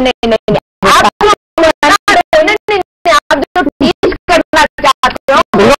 नहीं नहीं नहीं